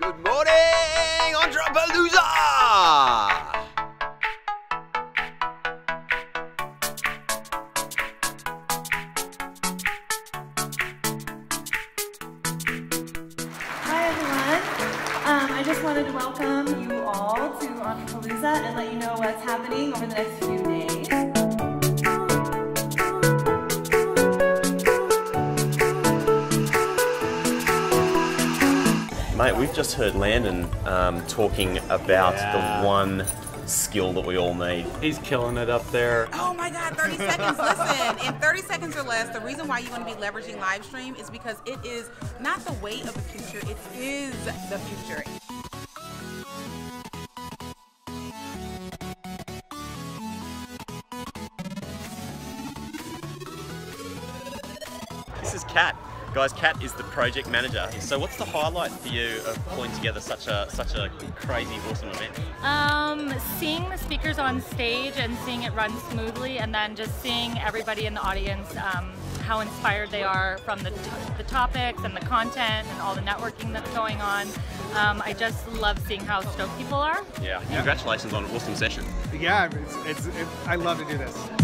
Good morning, everyone. Um, I just wanted to welcome you all to Ontrapalooza and let you know what's happening over the next few days. Mate, we've just heard Landon um, talking about Yeah. the one skill that we all need. He's killing it up there. Oh my God, 30 seconds. Listen, in 30 seconds or less, the reason why you're going to be leveraging live stream is because it is not the way of the future, it is the future. This is Kat. Guys, Kat is the project manager. So what's the highlight for you of pulling together such a such a crazy, awesome event? Um, seeing the speakers on stage and seeing it run smoothly, and then just seeing everybody in the audience um, how inspired they are from the, t- the topics and the content and all the networking that's going on. Um, I just love seeing how stoked people are. Yeah. Congratulations on an awesome session. Yeah, it's, it's, it, I love to do this.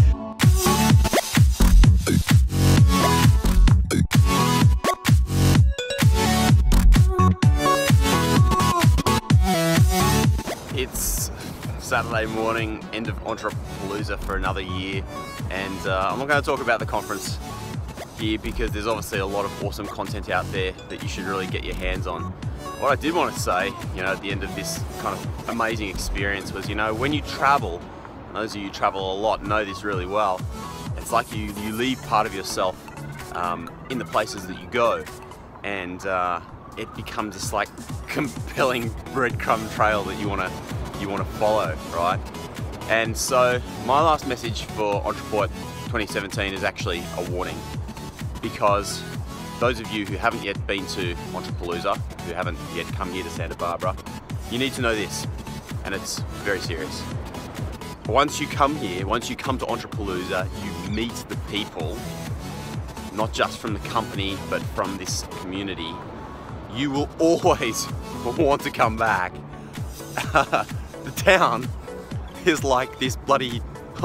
It's Saturday morning, end of Ontrapalooza for another year, and uh, I'm not going to talk about the conference here because there's obviously a lot of awesome content out there that you should really get your hands on. What I did want to say, you know, at the end of this kind of amazing experience was, you know, when you travel, those of you who travel a lot know this really well, it's like you, you leave part of yourself um, in the places that you go, and uh, it becomes this like compelling breadcrumb trail that you want to you want to follow, right? And so my last message for Ontraport 2017 is actually a warning because those of you who haven't yet been to Ontrapalooza, who haven't yet come here to Santa Barbara, you need to know this, and it's very serious. Once you come here, once you come to Ontrapalooza, you meet the people, not just from the company, but from this community. You will always want to come back. the town is like this bloody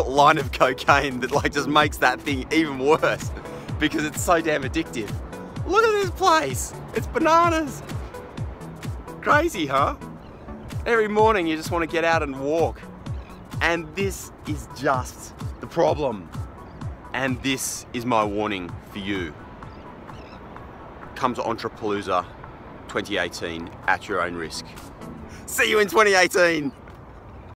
line of cocaine that like just makes that thing even worse because it's so damn addictive. Look at this place. It's bananas. Crazy, huh? Every morning you just want to get out and walk. And this is just the problem. And this is my warning for you. Come to Ontrapalooza 2018 at your own risk. See you in 2018.